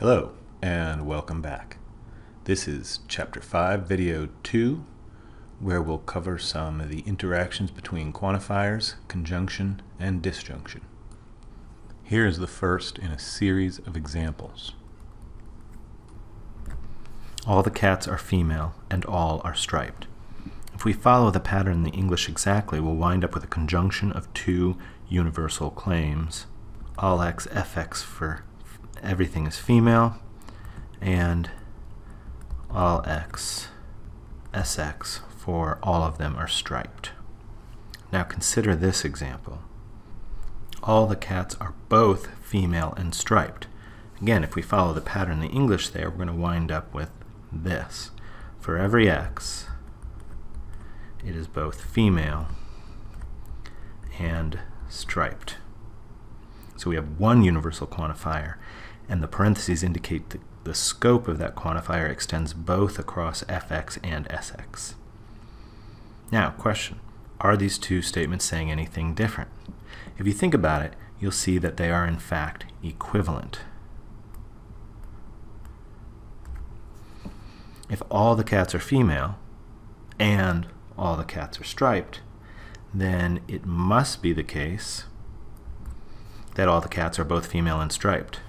Hello, and welcome back. This is Chapter 5, Video 2, where we'll cover some of the interactions between quantifiers, conjunction, and disjunction. Here is the first in a series of examples. All the cats are female, and all are striped. If we follow the pattern in the English exactly, we'll wind up with a conjunction of two universal claims. All x, fx for everything is female, and all x, sx for all of them are striped. Now consider this example. All the cats are both female and striped. Again, if we follow the pattern in the English there, we're going to wind up with this. For every x, it is both female and striped. So we have one universal quantifier, and the parentheses indicate that the scope of that quantifier extends both across fx and sx. Now, question. Are these two statements saying anything different? If you think about it, you'll see that they are in fact equivalent. If all the cats are female and all the cats are striped, then it must be the case that all the cats are both female and striped.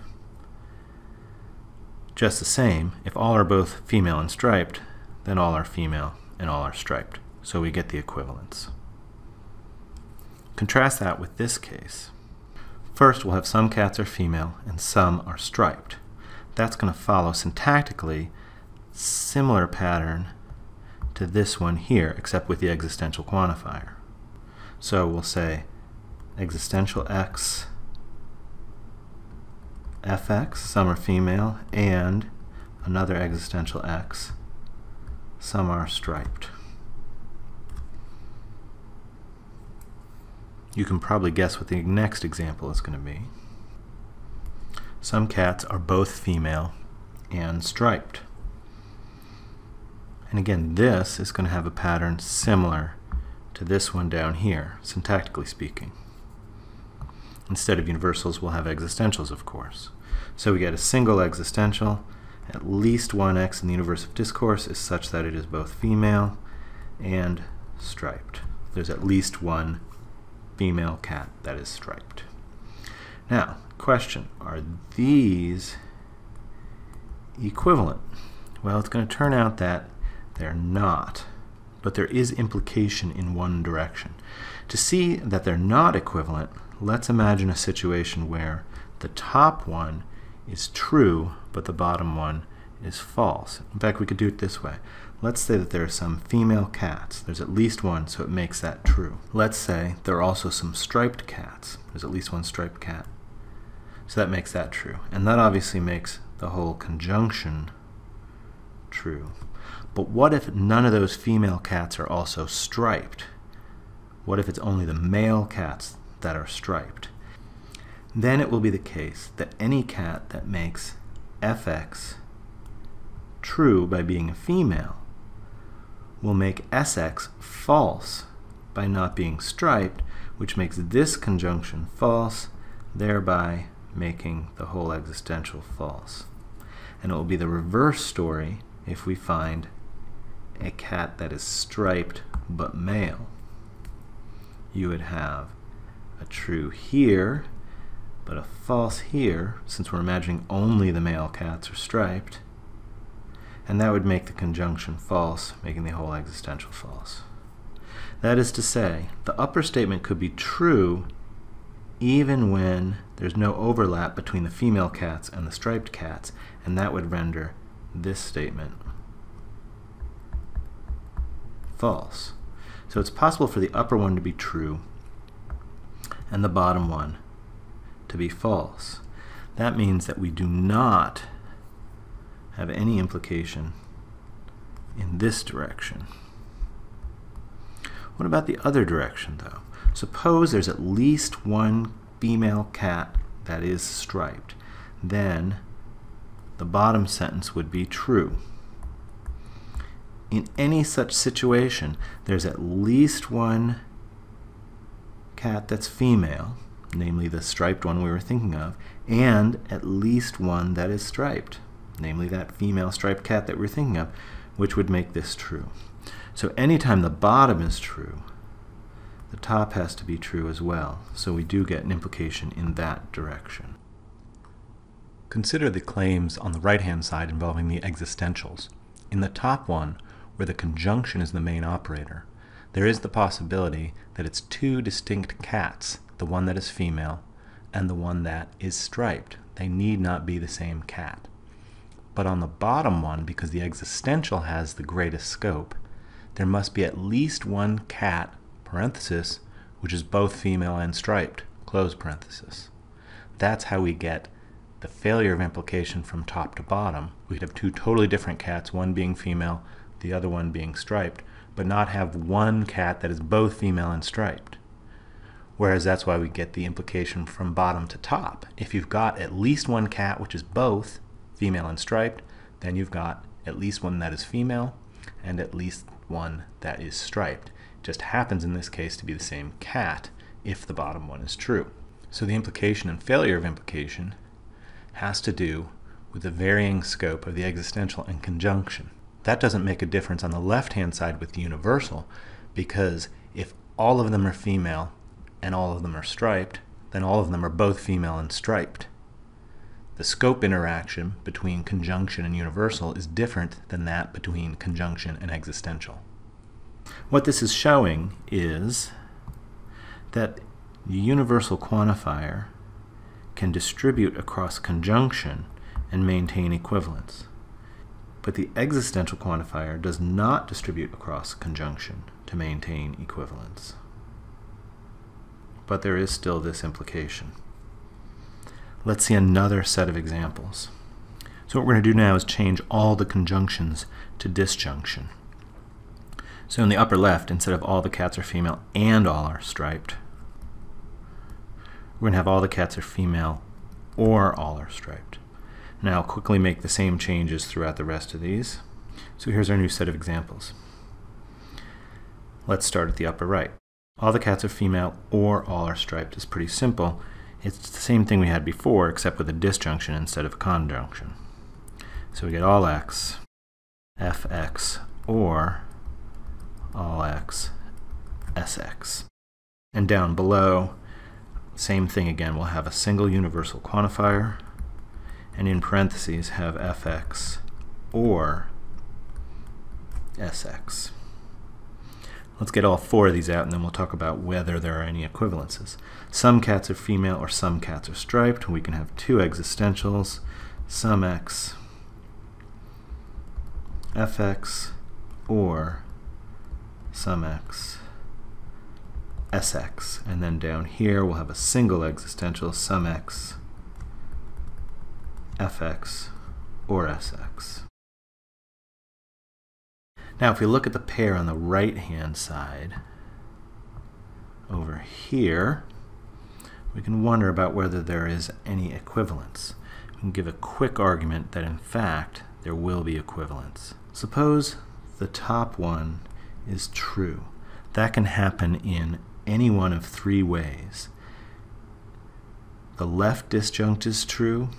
Just the same, if all are both female and striped, then all are female and all are striped. So we get the equivalence. Contrast that with this case. First, we'll have some cats are female and some are striped. That's going to follow syntactically similar pattern to this one here, except with the existential quantifier. So we'll say existential x fx, some are female, and another existential x, some are striped. You can probably guess what the next example is going to be. Some cats are both female and striped. And again, this is going to have a pattern similar to this one down here, syntactically speaking. Instead of universals, we'll have existentials, of course. So we get a single existential. At least one x in the universe of discourse is such that it is both female and striped. There's at least one female cat that is striped. Now, question, are these equivalent? Well, it's going to turn out that they're not, but there is implication in one direction. To see that they're not equivalent, let's imagine a situation where the top one is true, but the bottom one is false. In fact, we could do it this way. Let's say that there are some female cats. There's at least one, so it makes that true. Let's say there are also some striped cats. There's at least one striped cat. So that makes that true. And that obviously makes the whole conjunction true. But what if none of those female cats are also striped? What if it's only the male cats that are striped? Then it will be the case that any cat that makes fx true by being a female will make sx false by not being striped, which makes this conjunction false, thereby making the whole existential false. And it will be the reverse story if we find a cat that is striped but male. You would have a true here, but a false here, since we're imagining only the male cats are striped, and that would make the conjunction false, making the whole existential false. That is to say, the upper statement could be true even when there's no overlap between the female cats and the striped cats, and that would render this statement false. So it's possible for the upper one to be true and the bottom one to be false. That means that we do not have any implication in this direction. What about the other direction, though? Suppose there's at least one female cat that is striped. Then the bottom sentence would be true. In any such situation, there's at least one cat that's female, namely the striped one we were thinking of, and at least one that is striped, namely that female striped cat that we're thinking of, which would make this true. So anytime the bottom is true, the top has to be true as well. So we do get an implication in that direction. Consider the claims on the right-hand side involving the existentials. In the top one, where the conjunction is the main operator, there is the possibility that it's two distinct cats, the one that is female and the one that is striped. They need not be the same cat. But on the bottom one, because the existential has the greatest scope, there must be at least one cat, parenthesis, which is both female and striped, close parenthesis. That's how we get the failure of implication from top to bottom. We could have two totally different cats, one being female, the other one being striped, but not have one cat that is both female and striped. Whereas that's why we get the implication from bottom to top. If you've got at least one cat which is both female and striped, then you've got at least one that is female and at least one that is striped. It just happens in this case to be the same cat if the bottom one is true. So the implication and failure of implication has to do with the varying scope of the existential and conjunction. That doesn't make a difference on the left-hand side with universal because if all of them are female and all of them are striped, then all of them are both female and striped. The scope interaction between conjunction and universal is different than that between conjunction and existential. What this is showing is that the universal quantifier can distribute across conjunction and maintain equivalence. But the existential quantifier does not distribute across conjunction to maintain equivalence. But there is still this implication. Let's see another set of examples. So what we're going to do now is change all the conjunctions to disjunction. So in the upper left, instead of all the cats are female and all are striped, we're going to have all the cats are female or all are striped. Now I'll quickly make the same changes throughout the rest of these. So here's our new set of examples. Let's start at the upper right. All the cats are female or all are striped is pretty simple. It's the same thing we had before except with a disjunction instead of a conjunction. So we get all x, fx, or all x, sx. And down below, same thing again, we'll have a single universal quantifier, and in parentheses have fx or sx. Let's get all four of these out and then we'll talk about whether there are any equivalences. Some cats are female or some cats are striped. We can have two existentials, some x, fx, or some x, sx. And then down here we'll have a single existential, some x, fx or sx. Now if we look at the pair on the right hand side, over here, we can wonder about whether there is any equivalence. We can give a quick argument that in fact there will be equivalence. Suppose the top one is true. That can happen in any one of three ways. The left disjunct is true,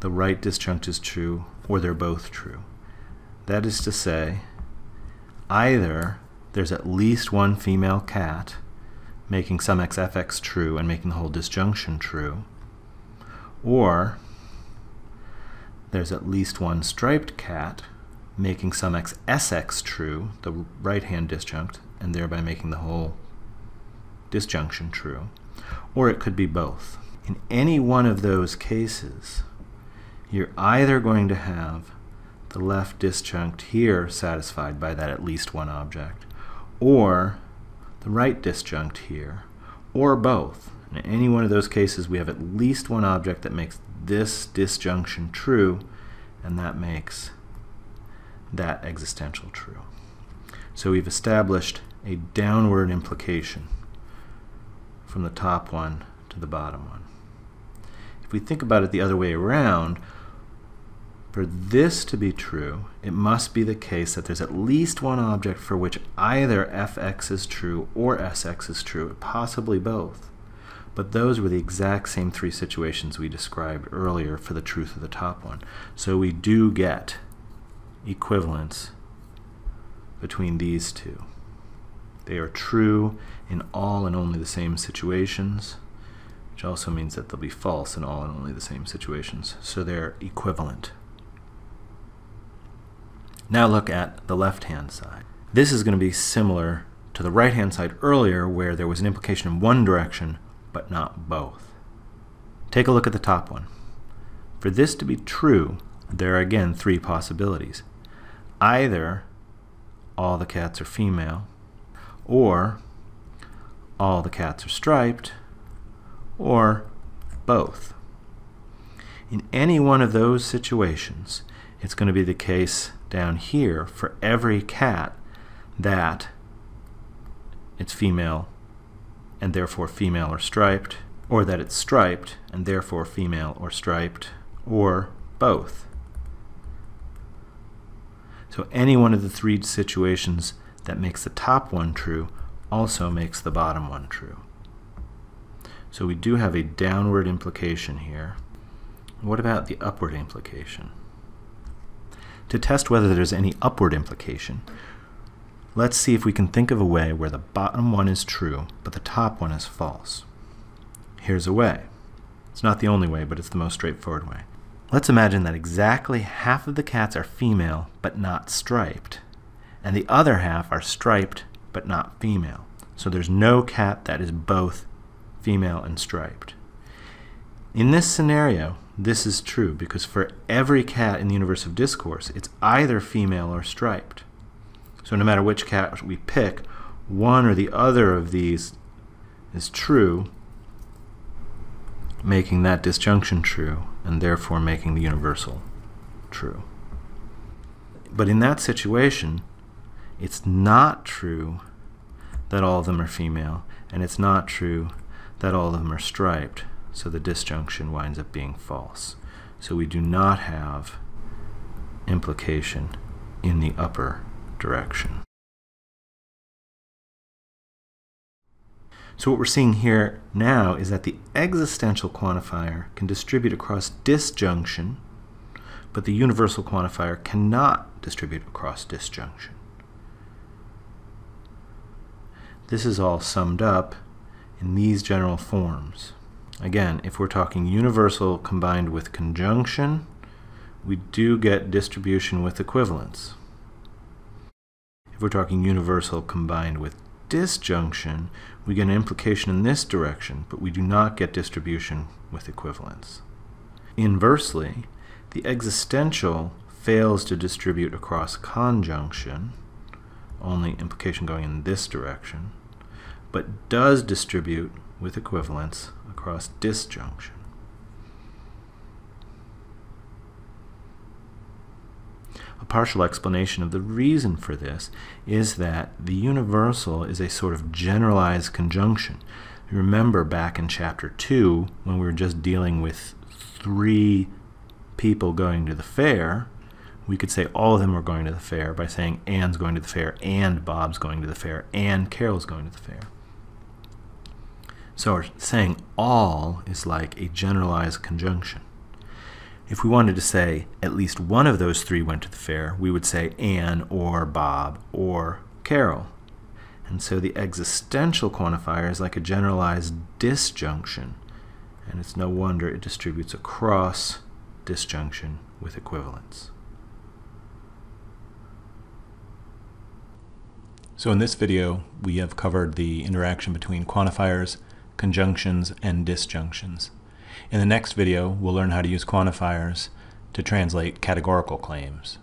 the right disjunct is true, or they're both true. That is to say, either there's at least one female cat making some xfx true and making the whole disjunction true, or there's at least one striped cat making some xsx true, the right-hand disjunct, and thereby making the whole disjunction true, or it could be both. In any one of those cases, you're either going to have the left disjunct here satisfied by that at least one object, or the right disjunct here, or both. In any one of those cases, we have at least one object that makes this disjunction true, and that makes that existential true. So we've established a downward implication from the top one to the bottom one. If we think about it the other way around, for this to be true, it must be the case that there's at least one object for which either fx is true or sx is true, possibly both. but those were the exact same three situations we described earlier for the truth of the top one. So we do get equivalence between these two. They are true in all and only the same situations, which also means that they'll be false in all and only the same situations. So they're equivalent. Now look at the left-hand side. This is going to be similar to the right-hand side earlier where there was an implication in one direction but not both. Take a look at the top one. For this to be true, there are again three possibilities. Either all the cats are female, or all the cats are striped, or both. In any one of those situations, it's going to be the case down here for every cat that it's female and therefore female or striped, or that it's striped and therefore female or striped, or both. So any one of the three situations that makes the top one true also makes the bottom one true. So we do have a downward implication here. What about the upward implication? To test whether there's any upward implication, let's see if we can think of a way where the bottom one is true, but the top one is false. Here's a way. It's not the only way, but it's the most straightforward way. Let's imagine that exactly half of the cats are female, but not striped, and the other half are striped, but not female. So there's no cat that is both female and striped. In this scenario, this is true because for every cat in the universe of discourse, it's either female or striped. So no matter which cat we pick, one or the other of these is true, making that disjunction true, and therefore making the universal true. But in that situation, it's not true that all of them are female, and it's not true that all of them are striped so the disjunction winds up being false. So we do not have implication in the upper direction. So what we're seeing here now is that the existential quantifier can distribute across disjunction, but the universal quantifier cannot distribute across disjunction. This is all summed up in these general forms. Again, if we're talking universal combined with conjunction, we do get distribution with equivalence. If we're talking universal combined with disjunction, we get an implication in this direction, but we do not get distribution with equivalence. Inversely, the existential fails to distribute across conjunction, only implication going in this direction, but does distribute with equivalence across disjunction. A partial explanation of the reason for this is that the universal is a sort of generalized conjunction. Remember back in chapter 2 when we were just dealing with three people going to the fair, we could say all of them are going to the fair by saying Anne's going to the fair, and Bob's going to the fair, and Carol's going to the fair. So saying all is like a generalized conjunction. If we wanted to say at least one of those three went to the fair, we would say Anne or Bob or Carol. And so the existential quantifier is like a generalized disjunction, and it's no wonder it distributes across disjunction with equivalence. So in this video, we have covered the interaction between quantifiers conjunctions, and disjunctions. In the next video, we'll learn how to use quantifiers to translate categorical claims.